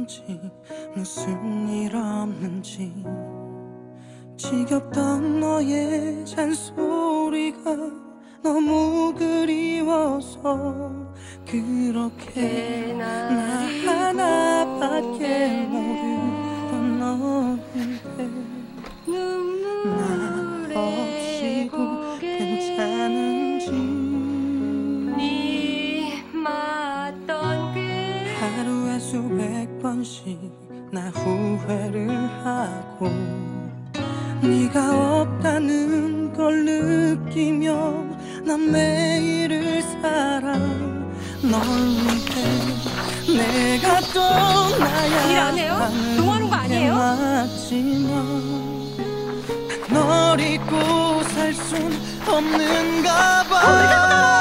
없는지 무슨 일 없는지. 지겹던 너의 잔소리가 너무 그리워서 그렇게 나 하나 수백 번씩 나 후회를 하고 네가 없다는 걸 느끼며 난 매일을 살아 널 위해 내가 떠나야 일안 해요? 하는 농하는 거게 아니에요? 맞지만 널 잊고 살 순 없는가 봐나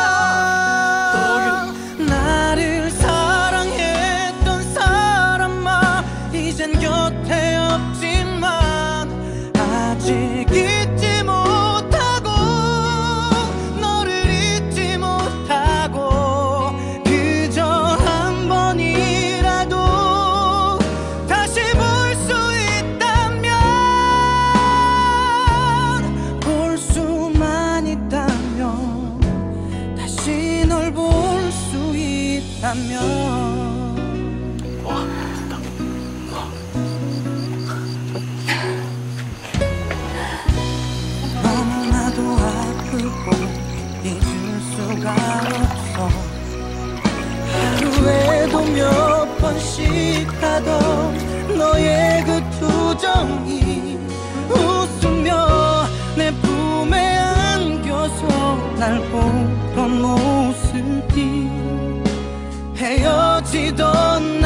있다면 너무나도 아프고 잊을 수가 없어. 하루에도 몇 번씩 하던 너의 그 투정이 웃으며 내 품에 안겨서 날 보던 모습이 헤어지던